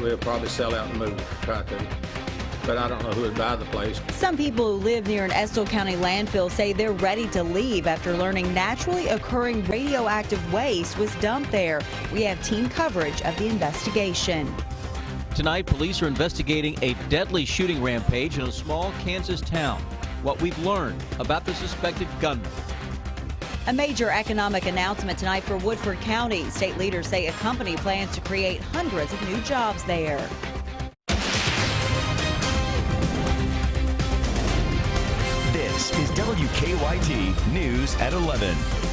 we'll probably sell out and move, try to. But I don't know who would buy the place. Some people who live near an Estill County landfill say they're ready to leave after learning naturally occurring radioactive waste was dumped there. We have team coverage of the investigation. Tonight, police are investigating a deadly shooting rampage in a small Kansas town. What we've learned about the suspected gunman. A major economic announcement tonight for Woodford County. State leaders say a company plans to create hundreds of new jobs there. This is WKYT News at 11.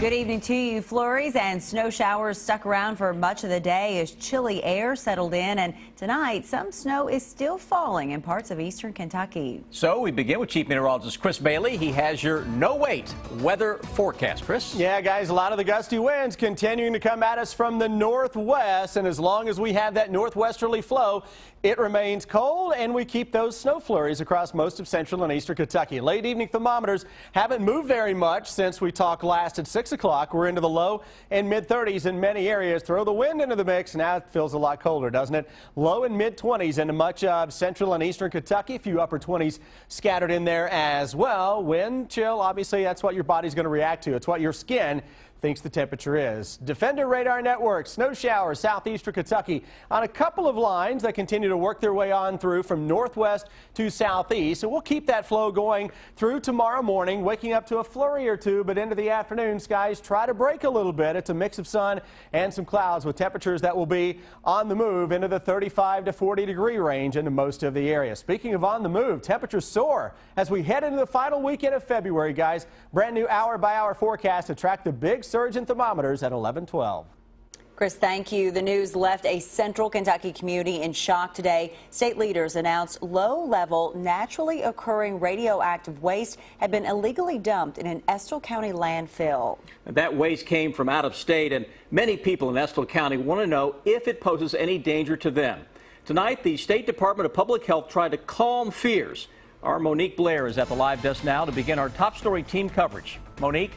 Good evening to you. Flurries and snow showers stuck around for much of the day as chilly air settled in. And tonight, some snow is still falling in parts of eastern Kentucky. So we begin with Chief Meteorologist Chris Bailey. He has your no wait weather forecast. Chris? Yeah, guys, a lot of the gusty winds continuing to come at us from the northwest. And as long as we have that northwesterly flow, it remains cold and we keep those snow flurries across most of central and eastern Kentucky. Late evening thermometers haven't moved very much since we talked last at 6 o'clock. We're into the low and mid 30s in many areas. Throw the wind into the mix. Now it feels a lot colder, doesn't it? Low and mid 20s into much of central and eastern Kentucky. A few upper 20s scattered in there as well. Wind chill, obviously, that's what your body's going to react to. It's what your skin thinks the temperature is. Defender Radar Network, snow showers southeastern Kentucky on a couple of lines that continue to work their way on through from northwest to southeast. So we'll keep that flow going through tomorrow morning, waking up to a flurry or two, but into the afternoon, skies try to break a little bit. It's a mix of sun and some clouds with temperatures that will be on the move into the 35 to 40 degree range into most of the area. Speaking of on the move, temperatures soar as we head into the final weekend of February, guys. Brand new hour by hour forecast to track the big surge in thermometers at 1112. Chris, thank you. The news left a central Kentucky community in shock today. State leaders announced low level, naturally occurring radioactive waste had been illegally dumped in an Estill County landfill. That waste came from out of state, and many people in Estill County want to know if it poses any danger to them. Tonight, the State Department of Public Health tried to calm fears. Our Monique Blair is at the live desk now to begin our top story team coverage. Monique?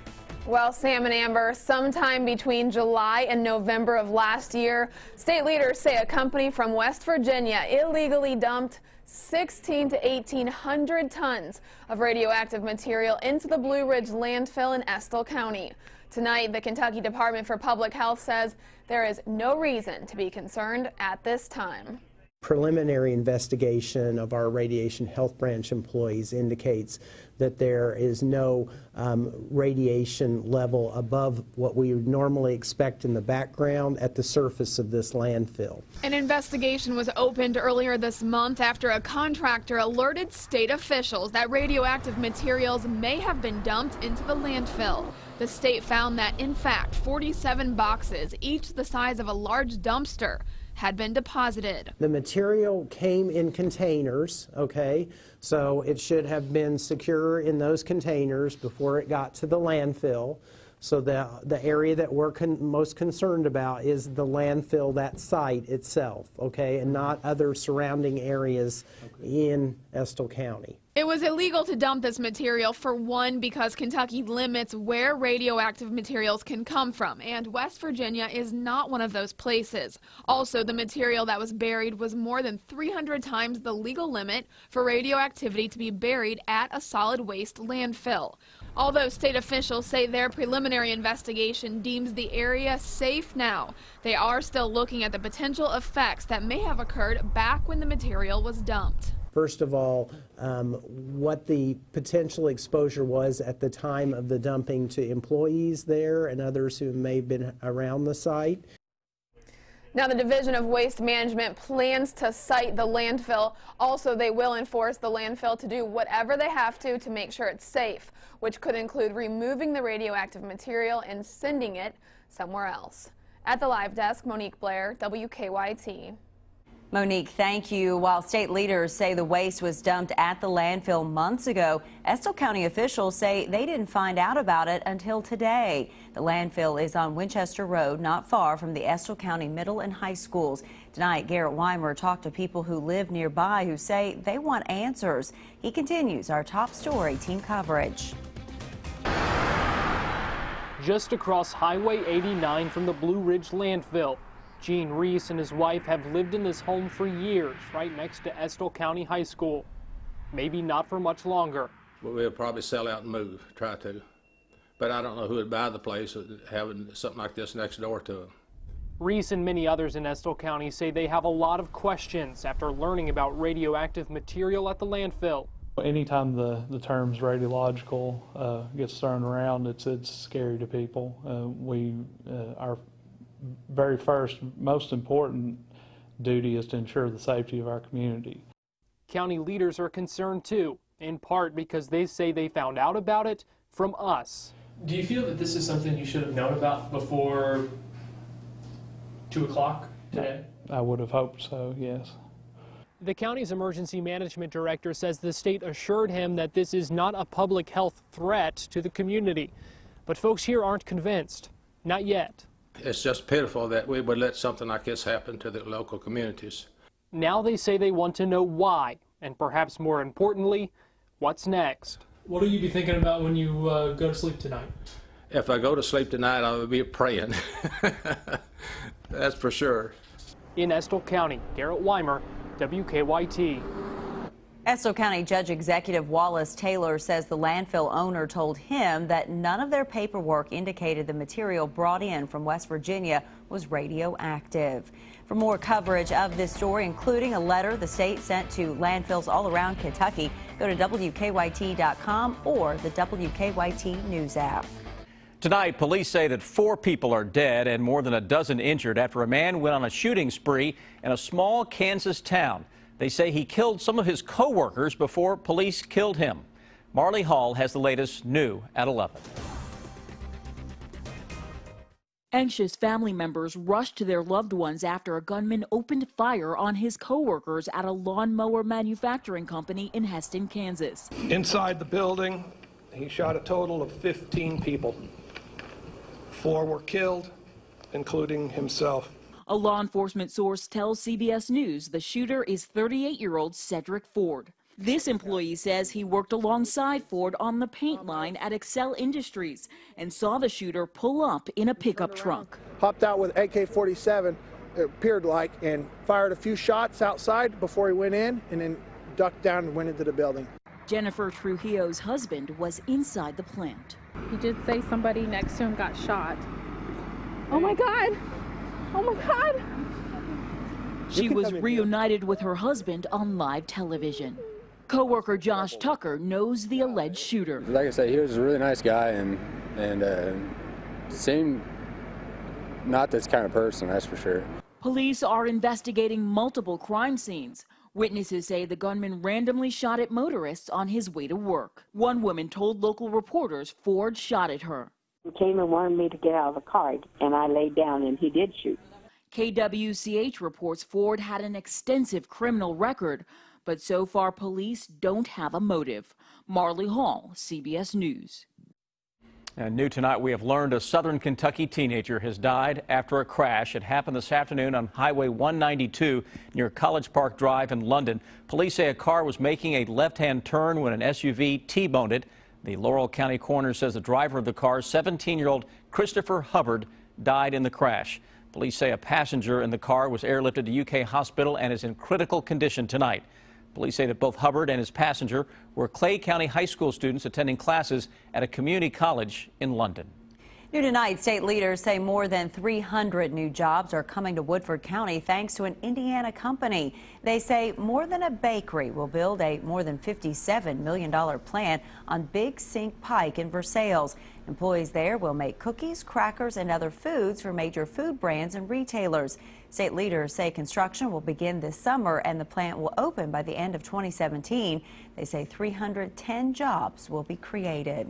Well, Sam and Amber, sometime between July and November of last year, state leaders say a company from West Virginia illegally dumped 16 to 1800 tons of radioactive material into the Blue Ridge landfill in Estill County. Tonight, the Kentucky Department for Public Health says there is no reason to be concerned at this time preliminary investigation of our radiation health branch employees indicates that there is no um, radiation level above what we would normally expect in the background at the surface of this landfill. An investigation was opened earlier this month after a contractor alerted state officials that radioactive materials may have been dumped into the landfill. The state found that, in fact, 47 boxes, each the size of a large dumpster, had been deposited. The material came in containers, okay? So it should have been secure in those containers before it got to the landfill. So the, the area that we're con most concerned about is the landfill, that site itself, okay, and not other surrounding areas okay. in Estill County. It was illegal to dump this material for one because Kentucky limits where radioactive materials can come from, and West Virginia is not one of those places. Also, the material that was buried was more than 300 times the legal limit for radioactivity to be buried at a solid waste landfill. Although state officials say their preliminary investigation deems the area safe now, they are still looking at the potential effects that may have occurred back when the material was dumped. First of all, um, what the potential exposure was at the time of the dumping to employees there and others who may have been around the site. Now, the Division of Waste Management plans to site the landfill. Also, they will enforce the landfill to do whatever they have to to make sure it's safe, which could include removing the radioactive material and sending it somewhere else. At the live desk, Monique Blair, WKYT. Monique, thank you. While state leaders say the waste was dumped at the landfill months ago, Estill County officials say they didn't find out about it until today. The landfill is on Winchester Road, not far from the Estill County middle and high schools. Tonight, Garrett Wymer talked to people who live nearby who say they want answers. He continues our top story team coverage. Just across Highway 89 from the Blue Ridge landfill, Gene Reese and his wife have lived in this home for years, right next to Estill County High School. Maybe not for much longer. But we'll probably sell out and move, try to. But I don't know who would buy the place having something like this next door to them. Reese and many others in Estill County say they have a lot of questions after learning about radioactive material at the landfill. Anytime the, the terms radiological uh, gets thrown around, it's it's scary to people. Uh, we uh, our very first, most important duty is to ensure the safety of our community. County leaders are concerned too, in part because they say they found out about it from us. Do you feel that this is something you should have known about before two o'clock today? I would have hoped so, yes. The county's emergency management director says the state assured him that this is not a public health threat to the community. But folks here aren't convinced. Not yet. It's just pitiful that we would let something like this happen to the local communities. Now they say they want to know why, and perhaps more importantly, what's next. What will you be thinking about when you uh, go to sleep tonight? If I go to sleep tonight, I will be praying. That's for sure. In Estill County, Garrett Wymer, WKYT. Estill County Judge Executive Wallace Taylor says the landfill owner told him that none of their paperwork indicated the material brought in from West Virginia was radioactive. For more coverage of this story, including a letter the state sent to landfills all around Kentucky, go to WKYT.com or the WKYT News app. Tonight, police say that four people are dead and more than a dozen injured after a man went on a shooting spree in a small Kansas town. They say he killed some of his co-workers before police killed him. Marley Hall has the latest new at 11. Anxious family members rushed to their loved ones after a gunman opened fire on his co-workers at a lawnmower manufacturing company in Hesston, Kansas. Inside the building, he shot a total of 15 people. Four were killed, including himself. A law enforcement source tells CBS News the shooter is 38-year-old Cedric Ford. This employee says he worked alongside Ford on the paint line at Excel Industries and saw the shooter pull up in a pickup truck. Hopped out with AK-47, it appeared like, and fired a few shots outside before he went in, and then ducked down and went into the building. Jennifer Trujillo's husband was inside the plant. He did say somebody next to him got shot. Oh my God! Oh my God! She was reunited with her husband on live television. Co-worker Josh Tucker knows the alleged shooter. Like I said, he was a really nice guy and and uh, seemed not this kind of person, that's for sure. Police are investigating multiple crime scenes. Witnesses say the gunman randomly shot at motorists on his way to work. One woman told local reporters Ford shot at her. He came and wanted me to get out of the car, and I laid down, and he did shoot. KWCH reports Ford had an extensive criminal record, but so far police don't have a motive. Marley Hall, CBS News. And new tonight, we have learned a southern Kentucky teenager has died after a crash. It happened this afternoon on Highway 192 near College Park Drive in London. Police say a car was making a left-hand turn when an SUV T-boned it. The Laurel County coroner says the driver of the car, 17-year-old Christopher Hubbard, died in the crash. Police say a passenger in the car was airlifted to UK hospital and is in critical condition tonight. Police say that both Hubbard and his passenger were Clay County High School students attending classes at a community college in London. New tonight, state leaders say more than 300 new jobs are coming to Woodford County thanks to an Indiana company. They say more than a bakery will build a more than $57 million plant on Big Sink Pike in Versailles. Employees there will make cookies, crackers, and other foods for major food brands and retailers. State leaders say construction will begin this summer and the plant will open by the end of 2017. They say 310 jobs will be created.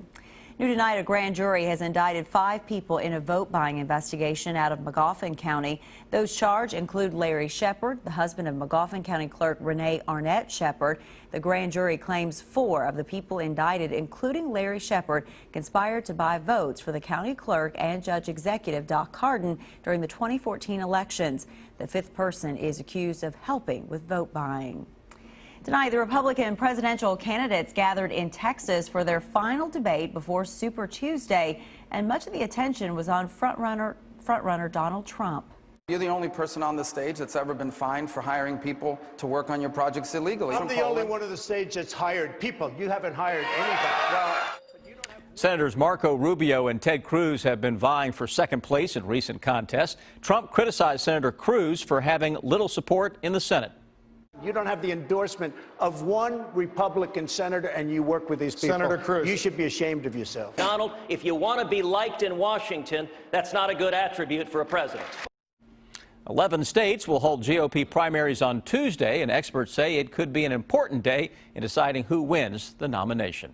New tonight, a grand jury has indicted five people in a vote buying investigation out of Magoffin County. Those charged include Larry Shepard, the husband of Magoffin County Clerk Renee Arnett Shepard. The grand jury claims four of the people indicted, including Larry Shepard, conspired to buy votes for the county clerk and judge executive Doc Hardin during the 2014 elections. The fifth person is accused of helping with vote buying. Tonight, the Republican presidential candidates gathered in Texas for their final debate before Super Tuesday, and much of the attention was on frontrunner, frontrunner Donald Trump. You're the only person on the stage that's ever been fined for hiring people to work on your projects illegally. I'm the only one on the stage that's hired people. You haven't hired anybody. Well, Senators Marco Rubio and Ted Cruz have been vying for second place in recent contests. Trump criticized Senator Cruz for having little support in the Senate. You don't have the endorsement of one Republican senator, and you work with these people. Senator Cruz. You should be ashamed of yourself. Donald, if you want to be liked in Washington, that's not a good attribute for a president. 11 states will hold GOP primaries on Tuesday, and experts say it could be an important day in deciding who wins the nomination.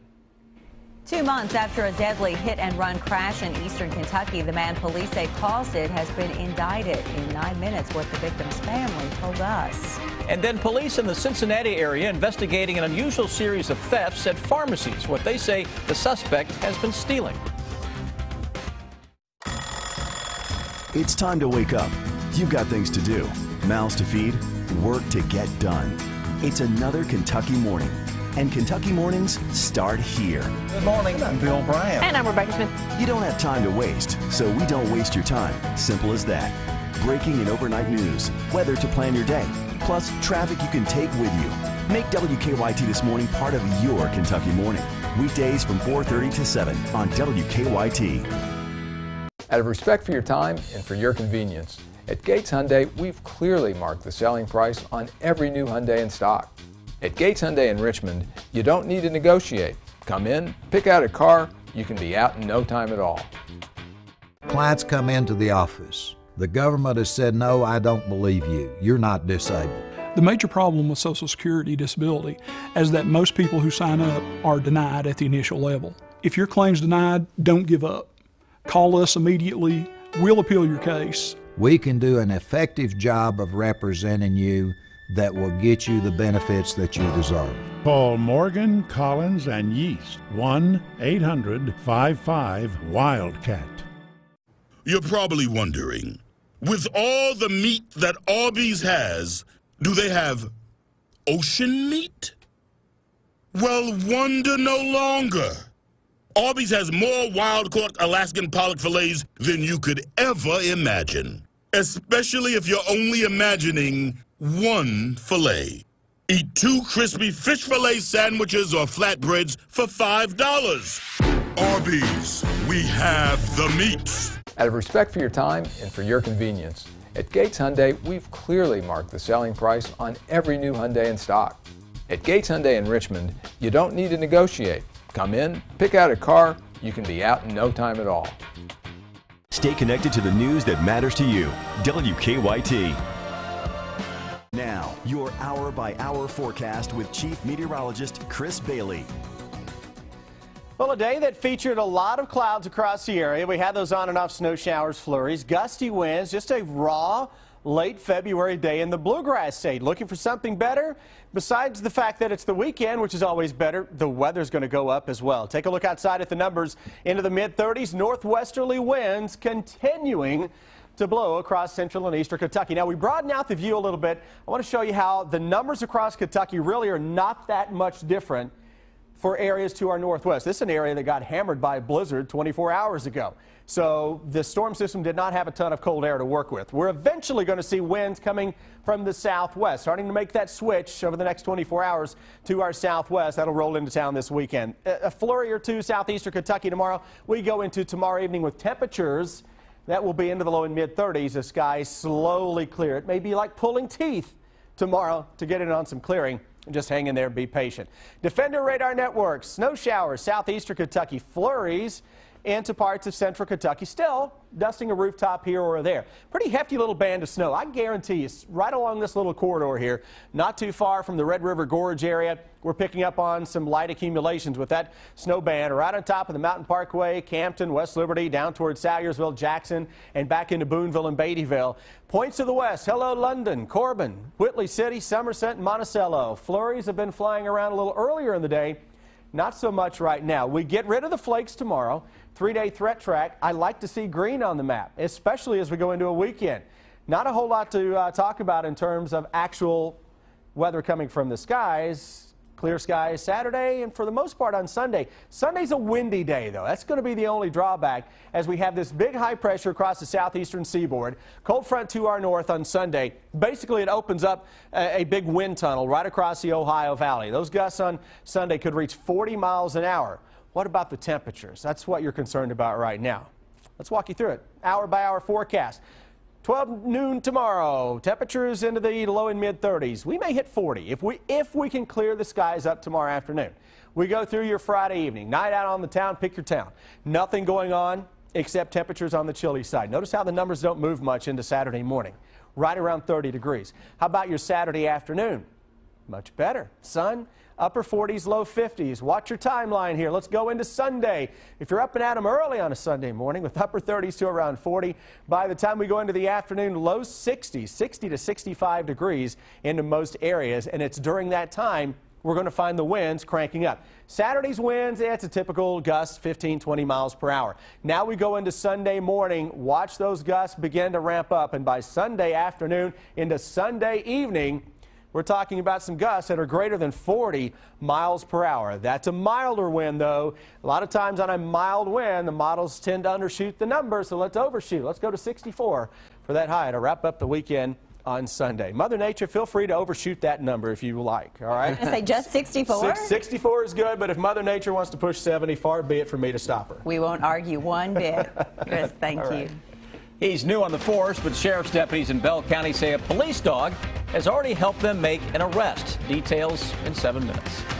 Two months after a deadly hit and run crash in eastern Kentucky, the man police say caused it has been indicted. In nine minutes, what the victim's family told us. And then police in the Cincinnati area investigating an unusual series of thefts at pharmacies, what they say the suspect has been stealing. It's time to wake up. You've got things to do, mouths to feed, work to get done. It's another Kentucky morning. And Kentucky mornings start here. Good morning. I'm Bill Bryant. And I'm Rebecca Smith. You don't have time to waste, so we don't waste your time. Simple as that. Breaking and overnight news, weather to plan your day, plus traffic you can take with you. Make WKYT this morning part of your Kentucky morning. Weekdays from 4:30 to 7 on WKYT. Out of respect for your time and for your convenience, at Gates Hyundai, we've clearly marked the selling price on every new Hyundai in stock. At Gates Hyundai in Richmond, you don't need to negotiate. Come in, pick out a car, you can be out in no time at all. Clients come into the office. The government has said, no, I don't believe you. You're not disabled. The major problem with Social Security disability is that most people who sign up are denied at the initial level. If your claim's denied, don't give up. Call us immediately. We'll appeal your case. We can do an effective job of representing you that will get you the benefits that you deserve. Call Morgan, Collins, and Yeast 1 800 55 Wildcat. You're probably wondering with all the meat that Arby's has, do they have ocean meat? Well, wonder no longer. Arby's has more wild caught Alaskan pollock fillets than you could ever imagine, especially if you're only imagining one fillet. Eat two crispy fish fillet sandwiches or flatbreads for $5. Arby's, we have the meats. Out of respect for your time and for your convenience, at Gates Hyundai, we've clearly marked the selling price on every new Hyundai in stock. At Gates Hyundai in Richmond, you don't need to negotiate. Come in, pick out a car, you can be out in no time at all. Stay connected to the news that matters to you. WKYT. Now, your hour by hour forecast with Chief Meteorologist Chris Bailey. Well, a day that featured a lot of clouds across the area. We had those on and off snow showers, flurries, gusty winds, just a raw late February day in the bluegrass state. Looking for something better? Besides the fact that it's the weekend, which is always better, the weather's going to go up as well. Take a look outside at the numbers into the mid 30s. Northwesterly winds continuing to blow across central and eastern Kentucky. Now, we broaden out the view a little bit. I want to show you how the numbers across Kentucky really are not that much different for areas to our northwest. This is an area that got hammered by a blizzard 24 hours ago. So the storm system did not have a ton of cold air to work with. We're eventually going to see winds coming from the southwest, starting to make that switch over the next 24 hours to our southwest. That'll roll into town this weekend. A flurry or two southeastern Kentucky tomorrow. We go into tomorrow evening with temperatures that will be into the low and mid 30s. The skies slowly clear. It may be like pulling teeth tomorrow to get it on some clearing. Just hang in there, be patient. Defender Radar Network, snow showers, southeastern Kentucky flurries into parts of central Kentucky. Still dusting a rooftop here or there. Pretty hefty little band of snow. I guarantee you, right along this little corridor here, not too far from the Red River Gorge area, we're picking up on some light accumulations with that snow band right on top of the Mountain Parkway, Campton, West Liberty, down towards Salyersville, Jackson, and back into Booneville and Beattyville. Points to the west, hello London, Corbin, Whitley City, Somerset, and Monticello. Flurries have been flying around a little earlier in the day. Not so much right now. We get rid of the flakes tomorrow. Three-day threat track. I like to see green on the map, especially as we go into a weekend. Not a whole lot to uh, talk about in terms of actual weather coming from the skies. Clear skies Saturday and for the most part on Sunday. Sunday's a windy day, though. That's going to be the only drawback as we have this big high pressure across the southeastern seaboard. Cold front to our north on Sunday. Basically, it opens up a, a big wind tunnel right across the Ohio Valley. Those gusts on Sunday could reach 40 miles an hour. What about the temperatures? That's what you're concerned about right now. Let's walk you through it. Hour by hour forecast. 12 noon tomorrow. Temperatures into the low and mid 30s. We may hit 40 if we if we can clear the skies up tomorrow afternoon. We go through your Friday evening. Night out on the town, pick your town. Nothing going on except temperatures on the chilly side. Notice how the numbers don't move much into Saturday morning. Right around 30 degrees. How about your Saturday afternoon? Much better. Sun, upper 40s, low 50s. Watch your timeline here. Let's go into Sunday. If you're up and at 'em early on a Sunday morning with upper 30s to around 40, by the time we go into the afternoon, low 60s, 60 to 65 degrees into most areas. And it's during that time we're going to find the winds cranking up. Saturday's winds, it's a typical gust, 15, 20 miles per hour. Now we go into Sunday morning. Watch those gusts begin to ramp up. And by Sunday afternoon into Sunday evening, we're talking about some gusts that are greater than 40 miles per hour. That's a milder wind, though. A lot of times on a mild wind, the models tend to undershoot the number, so let's overshoot. Let's go to 64 for that high to wrap up the weekend on Sunday. Mother Nature, feel free to overshoot that number if you like, all right? I say just 64? 64 is good, but if Mother Nature wants to push 70, far be it for me to stop her. We won't argue one bit. Chris, thank All you. right. He's new on the force, but sheriff's deputies in Bell County say a police dog has already helped them make an arrest. Details in seven minutes.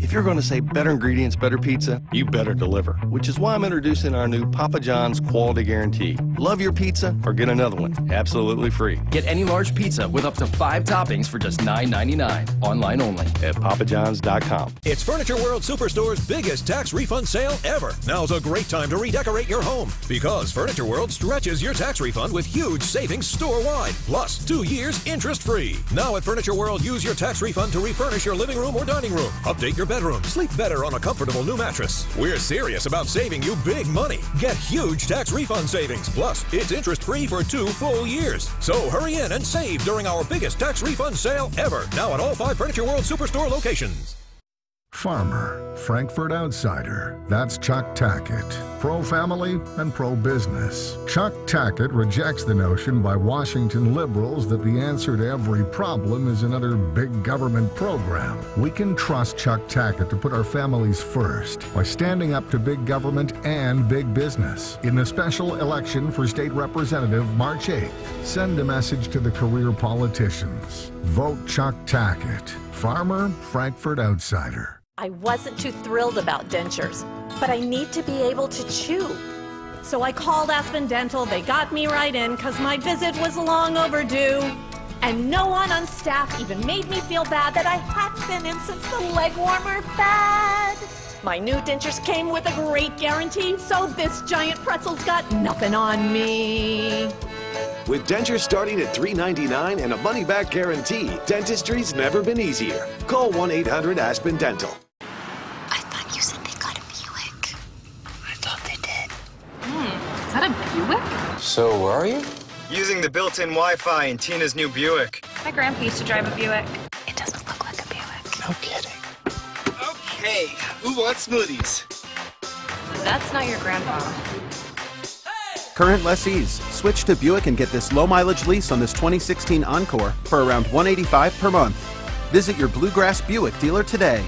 If you're going to say better ingredients, better pizza, you better deliver. Which is why I'm introducing our new Papa John's Quality Guarantee. Love your pizza or get another one absolutely free Get any large pizza with up to five toppings for just $9.99. Online only. at papajohns.com. It's Furniture World Superstore's biggest tax refund sale ever. Now's a great time to redecorate your home because Furniture World stretches your tax refund with huge savings store-wide, plus two years interest-free. Now at Furniture World, use your tax refund to refurnish your living room or dining room, update your bedroom, sleep better on a comfortable new mattress. We're serious about saving you big money. Get huge tax refund savings, plus it's interest-free for two full years. So hurry in and save during our biggest tax refund sale ever. Now at all five Furniture World Superstore locations. Farmer, Frankfort Outsider. That's Chuck Tackett. Pro family and pro business. Chuck Tackett rejects the notion by Washington liberals that the answer to every problem is another big government program. We can trust Chuck Tackett to put our families first by standing up to big government and big business. In the special election for state representative March 8th, send a message to the career politicians. Vote Chuck Tackett. Farmer, Frankfort Outsider. I wasn't too thrilled about dentures, but I need to be able to chew. So I called Aspen Dental. They got me right in because my visit was long overdue. And no one on staff even made me feel bad that I hadn't been in since the leg warmer fad. My new dentures came with a great guarantee, so this giant pretzel's got nothing on me. With dentures starting at $3.99 and a money back guarantee, dentistry's never been easier. Call 1 800 Aspen Dental. I thought you said they got a Buick. I thought they did. Hmm, is that a Buick? So, where are you? Using the built-in Wi-Fi in Tina's new Buick. My grandpa used to drive a Buick. It doesn't look like a Buick. No kidding. Okay, who wants smoothies? That's not your grandpa. Current lessees, switch to Buick and get this low mileage lease on this 2016 Encore for around 185 per month. Visit your Bluegrass Buick dealer today.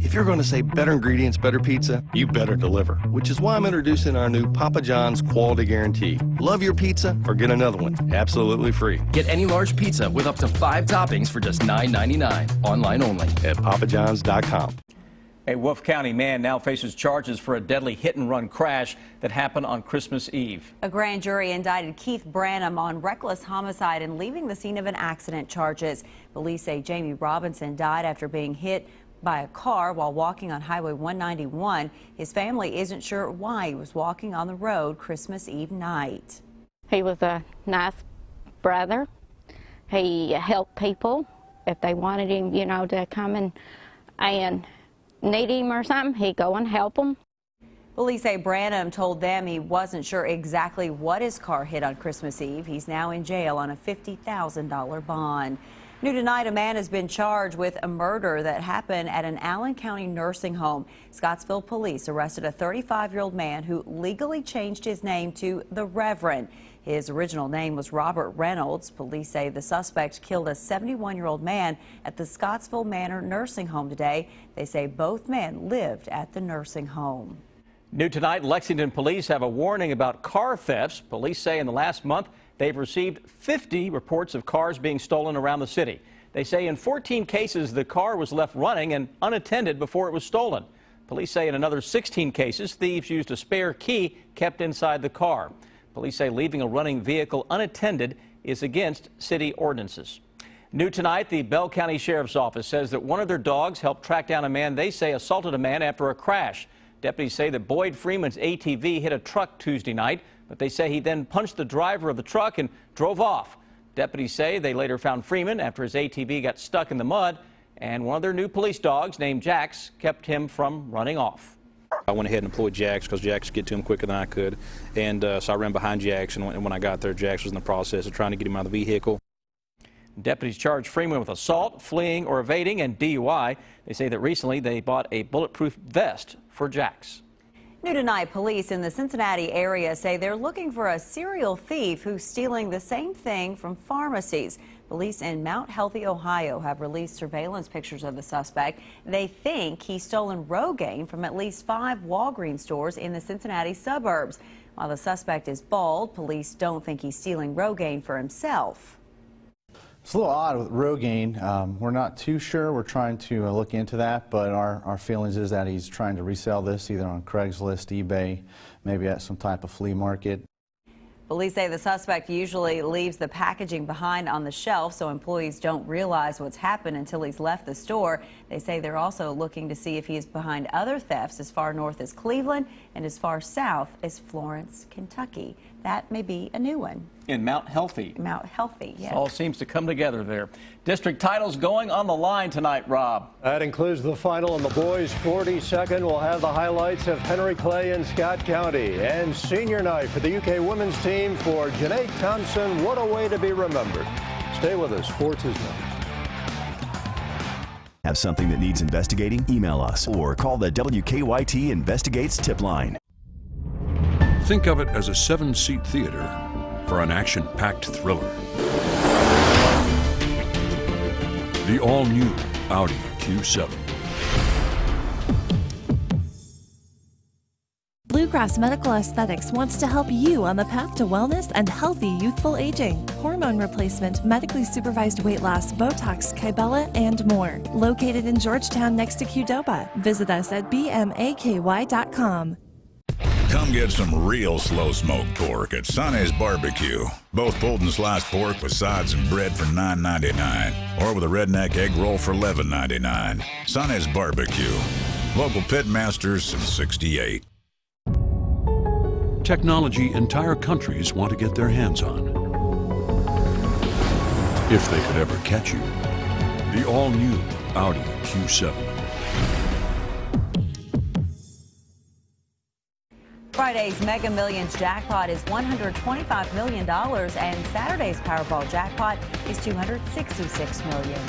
If you're going to say better ingredients, better pizza, you better deliver. Which is why I'm introducing our new Papa John's Quality Guarantee. Love your pizza or get another one absolutely free Get any large pizza with up to five toppings for just $9.99. Online only. at papajohns.com. A Wolfe County man now faces charges for a deadly hit and run crash that happened on Christmas Eve. A grand jury indicted Keith Branham on reckless homicide and leaving the scene of an accident charges. Police say Jamie Robinson died after being hit by a car while walking on Highway 191. His family isn't sure why he was walking on the road Christmas Eve night. He was a nice brother. He helped people if they wanted him, you know, to come and, and need him or something, he'd go and help them. Police say Branham told them he wasn't sure exactly what his car hit on Christmas Eve. He's now in jail on a $50,000 bond. New tonight, a man has been charged with a murder that happened at an Allen County nursing home. Scottsville police arrested a 35 year old man who legally changed his name to the Reverend. His original name was Robert Reynolds. Police say the suspect killed a 71 year old man at the Scottsville Manor nursing home today. They say both men lived at the nursing home. New tonight, Lexington police have a warning about car thefts. Police say in the last month, they've received 50 reports of cars being stolen around the city. They say in 14 cases, the car was left running and unattended before it was stolen. Police say in another 16 cases, thieves used a spare key kept inside the car. Police say leaving a running vehicle unattended is against city ordinances. New tonight, the Bell County Sheriff's Office says that one of their dogs helped track down a man they say assaulted a man after a crash. Deputies say that Boyd Freeman's ATV hit a truck Tuesday night, but they say he then punched the driver of the truck and drove off. Deputies say they later found Freeman after his ATV got stuck in the mud, and one of their new police dogs, named Jax, kept him from running off. I went ahead and employed Jax because Jax could get to him quicker than I could, and uh, so I ran behind Jax, and when, when I got there, Jax was in the process of trying to get him out of the vehicle. Deputies charged Freeman with assault, fleeing or evading, and DUI. They say that recently they bought a bulletproof vest for Jax. New tonight, police in the Cincinnati area say they're looking for a serial thief who's stealing the same thing from pharmacies. Police in Mount Healthy, Ohio have released surveillance pictures of the suspect. They think he's stolen Rogaine from at least five Walgreens stores in the Cincinnati suburbs. While the suspect is bald, police don't think he's stealing Rogaine for himself. It's a little odd with Rogaine. Um, we're not too sure. We're trying to uh, look into that, but our, our feelings is that he's trying to resell this either on Craigslist, eBay, maybe at some type of flea market. Police say the suspect usually leaves the packaging behind on the shelf so employees don't realize what's happened until he's left the store. They say they're also looking to see if he is behind other thefts as far north as Cleveland and as far south as Florence, Kentucky. That may be a new one. In Mount Healthy. Mount Healthy, yes. All seems to come together there. District titles going on the line tonight, Rob. That includes the final in the boys 42nd. We'll have the highlights of Henry Clay and Scott County. And senior night for the UK women's team for Janee Thompson. What a way to be remembered. Stay with us. Sports is next. Have something that needs investigating? Email us or call the WKYT Investigates tip line. Think of it as a seven seat theater for an action packed thriller. The all new Audi Q7. Bluegrass Medical Aesthetics wants to help you on the path to wellness and healthy youthful aging. Hormone replacement, medically supervised weight loss, Botox, Kybella, and more. Located in Georgetown next to Qdoba. Visit us at bmaky.com. Come get some real slow smoked pork at Sonny's Barbecue. Both pulled and sliced pork with sides and bread for $9.99, or with a redneck egg roll for $11.99. Sonny's Barbecue. Local pit masters since 68. Technology entire countries want to get their hands on. If they could ever catch you. The all new Audi Q7. Friday's Mega Millions jackpot is $125 million, and Saturday's Powerball jackpot is 266 million.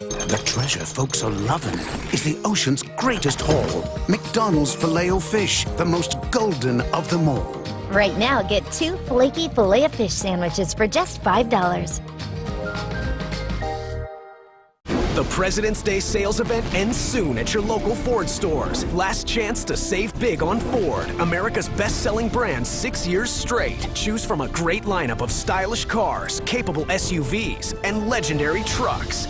The treasure folks are loving is the ocean's greatest haul. McDonald's Filet-O-Fish, the most golden of them all. Right now, get two flaky filet of fish sandwiches for just $5. The President's Day sales event ends soon at your local Ford stores. Last chance to save big on Ford, America's best selling brand six years straight. Choose from a great lineup of stylish cars, capable SUVs, and legendary trucks.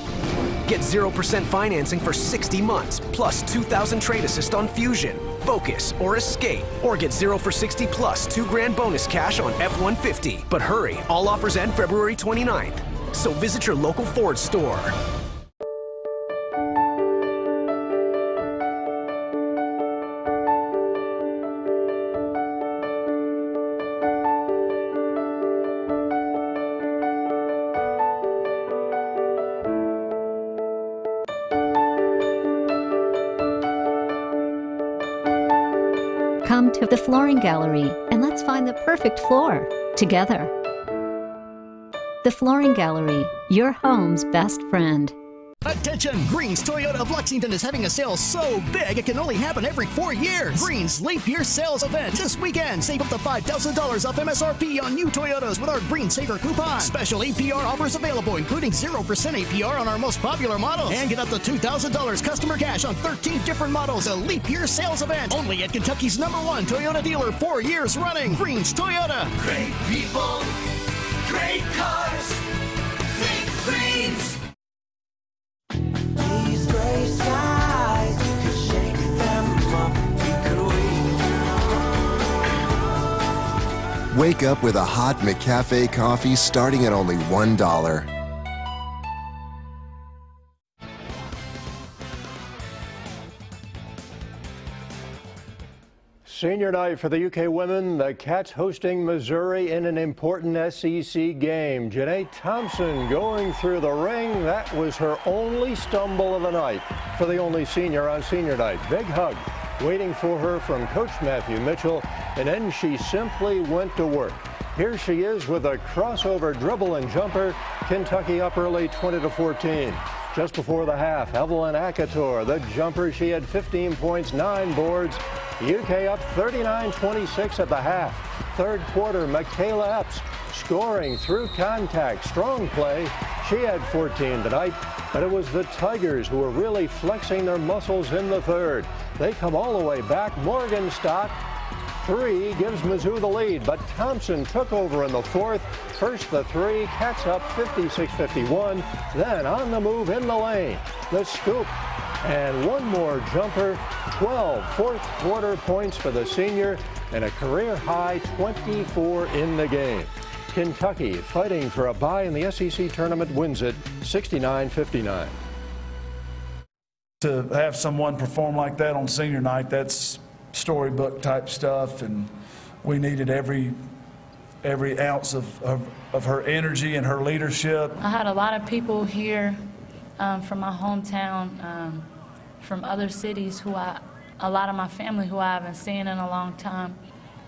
Get 0% financing for 60 months, plus 2,000 trade assist on Fusion, Focus, or Escape. Or get 0 for 60 plus 2 grand bonus cash on F-150. But hurry, all offers end February 29th. So visit your local Ford store. Flooring Gallery and let's find the perfect floor together. The Flooring Gallery, your home's best friend. Attention! Greens Toyota of Lexington is having a sale so big it can only happen every four years. Greens Leap Year Sales Event this weekend. Save up to $5,000 off MSRP on new Toyotas with our Green Saver coupon. Special APR offers available, including 0% APR on our most popular models. And get up to $2,000 customer cash on 13 different models. A Leap Year Sales Event. Only at Kentucky's number one Toyota dealer four years running. Greens Toyota. Great people, great cars. Think Greens. Wake up with a hot McCafe coffee starting at only $1. Senior night for the UK women. The Cats hosting Missouri in an important SEC game. Janee Thompson going through the ring. That was her only stumble of the night for the only senior on senior night. Big hug waiting for her from Coach Matthew Mitchell. And then she simply went to work. Here she is with a crossover dribble and jumper. Kentucky up early 20 to 14. Just before the half, Evelyn Akhator, the jumper, she had 15 points, nine boards. UK up 39-26 at the half. Third quarter, Makayla Epps scoring through contact. Strong play. She had 14 tonight, but it was the Tigers who were really flexing their muscles in the third. They come all the way back. Morgan Stott three gives Mizzou the lead, but Thompson took over in the fourth. First the three, Cats up 56-51. Then on the move in the lane, the scoop. And one more jumper, 12 fourth quarter points for the senior and a career high 24 in the game. Kentucky fighting for a bye in the SEC tournament wins it 69-59. To have someone perform like that on senior night, that's storybook type stuff, and we needed every every ounce of, of, of her energy and her leadership. I had a lot of people here um, from my hometown, um, from other cities who I, a lot of my family who I haven't seen in a long time.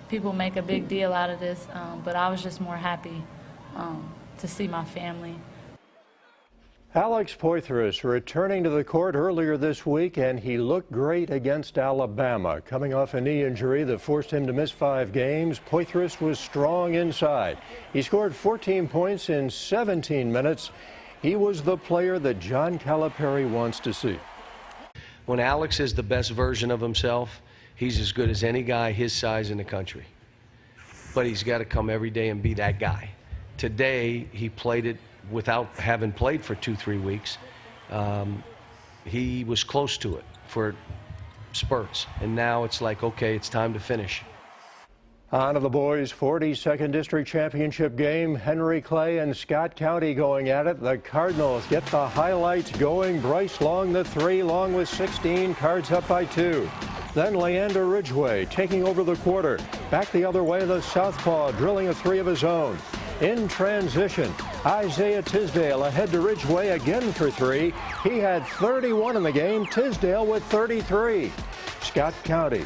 People make a big deal out of this, um, but I was just more happy um, to see my family. Alex Poythress returning to the court earlier this week, and he looked great against Alabama. Coming off a knee injury that forced him to miss five games, Poitras was strong inside. He scored 14 points in 17 minutes. He was the player that John Calipari wants to see. When Alex is the best version of himself, he's as good as any guy his size in the country. But he's got to come every day and be that guy. Today, he played it without having played for two, three weeks. Um, he was close to it for spurts. And now it's like, okay, it's time to finish. On to the boys' 42nd District Championship game. Henry Clay and Scott County going at it. The Cardinals get the highlights going. Bryce Long, the three, Long with 16, cards up by two. Then Leander Ridgway taking over the quarter. Back the other way, the southpaw drilling a three of his own. In transition, Isaiah Tisdale ahead to Ridgway again for three. He had 31 in the game. Tisdale with 33. Scott County.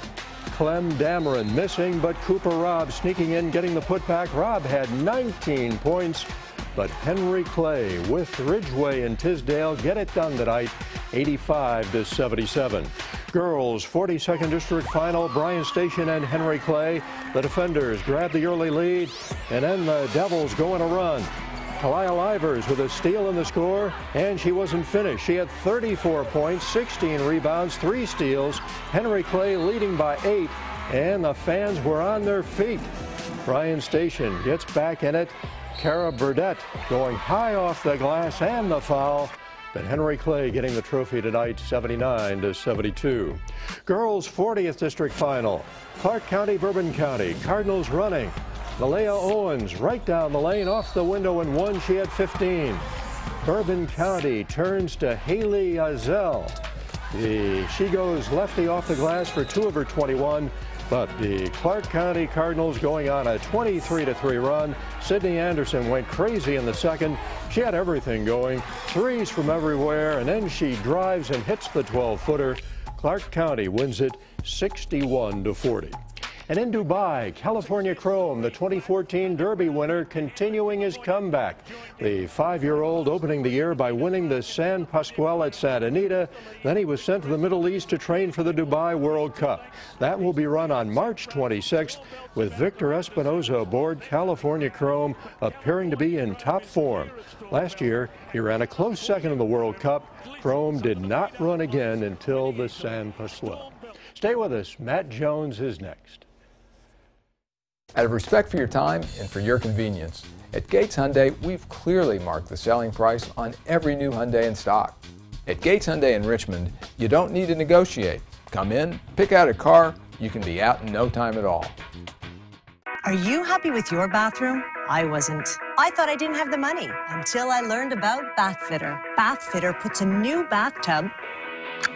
Clem Dameron missing, but Cooper Robb sneaking in, getting the putback. Robb had 19 points, but Henry Clay with Ridgeway and Tisdale get it done tonight, 85 to 77. Girls 42nd District Final, Bryan Station and Henry Clay. The defenders grab the early lead, and then the Devils go on a run. Talia Livers with a steal in the score, and she wasn't finished. She had 34 points, 16 rebounds, three steals. Henry Clay leading by eight, and the fans were on their feet. Bryan Station gets back in it. Cara Burdett going high off the glass and the foul. But Henry Clay getting the trophy tonight, 79 to 72. Girls 40th District Final. Clark County, Bourbon County. Cardinals running. Malaya Owens right down the lane off the window and one. She had 15. Bourbon County turns to Haley Azell. She goes lefty off the glass for two of her 21. But the Clark County Cardinals going on a 23 3 run. Sydney Anderson went crazy in the second. She had everything going, threes from everywhere, and then she drives and hits the 12 footer. Clark County wins it 61 to 40. And in Dubai, California Chrome, the 2014 Derby winner, continuing his comeback. The five-year-old opening the year by winning the San Pasqual at Santa Anita. Then he was sent to the Middle East to train for the Dubai World Cup. That will be run on March 26th with Victor Espinoza aboard California Chrome appearing to be in top form. Last year, he ran a close second in the World Cup. Chrome did not run again until the San Pasqual. Stay with us. Matt Jones is next. Out of respect for your time and for your convenience, at Gates Hyundai, we've clearly marked the selling price on every new Hyundai in stock. At Gates Hyundai in Richmond, you don't need to negotiate. Come in, pick out a car, you can be out in no time at all. Are you happy with your bathroom? I wasn't. I thought I didn't have the money until I learned about Bathfitter. Bathfitter puts a new bathtub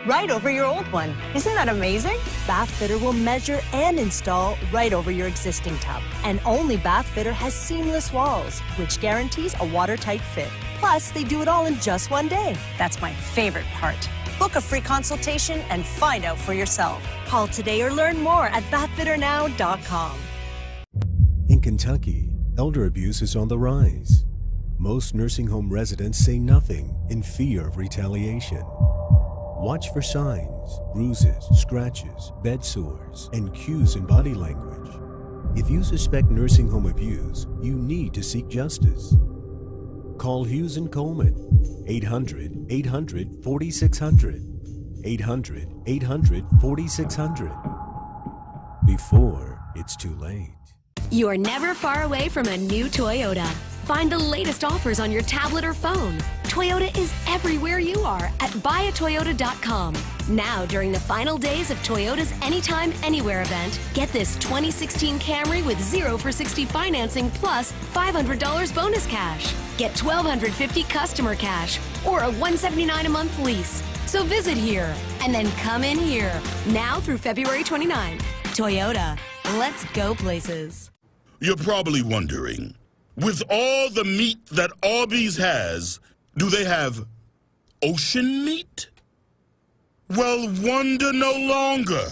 right over your old one. Isn't that amazing? Bathfitter will measure and install right over your existing tub. And only Bathfitter has seamless walls, which guarantees a watertight fit. Plus, they do it all in just one day. That's my favorite part. Book a free consultation and find out for yourself. Call today or learn more at bathfitternow.com. In Kentucky, elder abuse is on the rise. Most nursing home residents say nothing in fear of retaliation. Watch for signs, bruises, scratches, bed sores, and cues in body language. If you suspect nursing home abuse, you need to seek justice. Call Hughes and Coleman 800 800 4600 800 800 4600 before it's too late. You're never far away from a new Toyota. Find the latest offers on your tablet or phone. Toyota is everywhere you are at buyatoyota.com. Now, during the final days of Toyota's Anytime Anywhere event, get this 2016 Camry with 0 for 60 financing plus $500 bonus cash. Get 1250 customer cash or a 179 a month lease. So visit here and then come in here. Now through February 29th. Toyota. Let's go places. You're probably wondering, with all the meat that Arby's has, do they have ocean meat? Well, wonder no longer.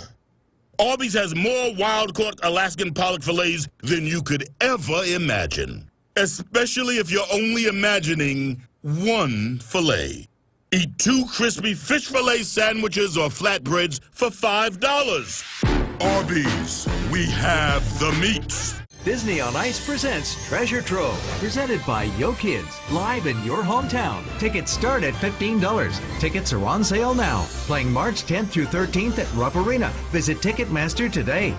Arby's has more wild-caught Alaskan pollock fillets than you could ever imagine. Especially if you're only imagining one fillet. Eat two crispy fish fillet sandwiches or flatbreads for $5. Arby's, we have the meats. Disney on Ice presents Treasure Trove, presented by Yo Kids, live in your hometown. Tickets start at $15. Tickets are on sale now. Playing March 10th through 13th at Rupp Arena. Visit Ticketmaster today.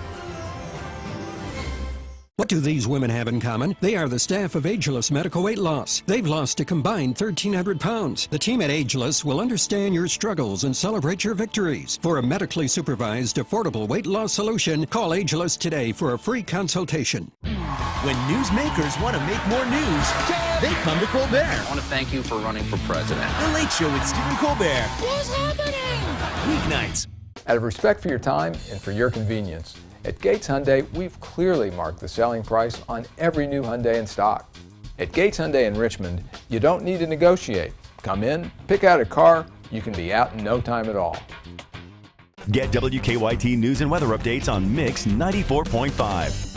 What do these women have in common? They are the staff of Ageless Medical Weight Loss. They've lost a combined 1,300 pounds. The team at Ageless will understand your struggles and celebrate your victories. For a medically supervised, affordable weight loss solution, call Ageless today for a free consultation. When newsmakers want to make more news, they come to Colbert. I want to thank you for running for president. The Late Show with Stephen Colbert. What's happening? Weeknights. Out of respect for your time and for your convenience, at Gates Hyundai, we've clearly marked the selling price on every new Hyundai in stock. At Gates Hyundai in Richmond, you don't need to negotiate. Come in, pick out a car, you can be out in no time at all. Get WKYT news and weather updates on Mix 94.5.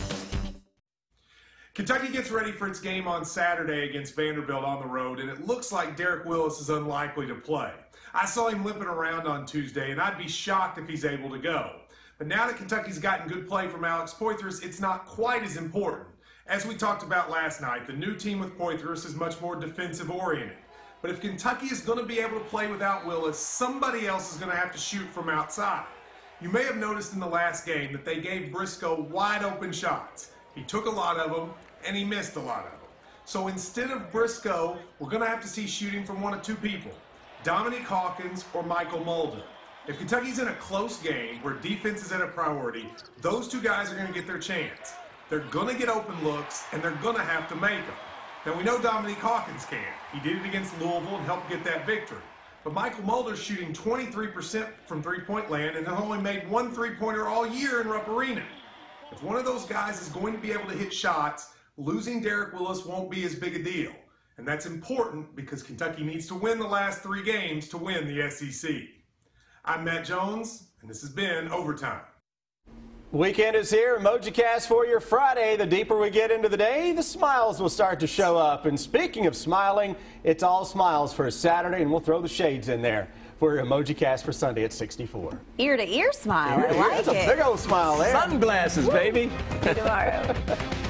Kentucky gets ready for its game on Saturday against Vanderbilt on the road, and it looks like Derek Willis is unlikely to play. I saw him limping around on Tuesday, and I'd be shocked if he's able to go. But now that Kentucky's gotten good play from Alex Poythress, it's not quite as important. As we talked about last night, the new team with Poythress is much more defensive oriented. But if Kentucky is going to be able to play without Willis, somebody else is going to have to shoot from outside. You may have noticed in the last game that they gave Briscoe wide open shots. He took a lot of them, and he missed a lot of them. So instead of Briscoe, we're going to have to see shooting from one of two people, Dominique Hawkins or Mychal Mulder. If Kentucky's in a close game where defense is at a priority, those two guys are going to get their chance. They're going to get open looks, and they're going to have to make them. Now, we know Dominique Hawkins can. He did it against Louisville and helped get that victory. But Mychal Mulder's shooting 23% from three-point land and has only made one three-pointer all year in Rupp Arena. If one of those guys is going to be able to hit shots, losing Derek Willis won't be as big a deal. And that's important because Kentucky needs to win the last three games to win the SEC. I'm Matt Jones, and this has been Overtime. Weekend is here. Emoji Cast for your Friday. The deeper we get into the day, the smiles will start to show up. And speaking of smiling, it's all smiles for a Saturday, and we'll throw the shades in there for your Emoji Cast for Sunday at 64. Ear to ear smile. I Ear to ear. like That's a it. big old smile there. Sunglasses, baby. See you tomorrow.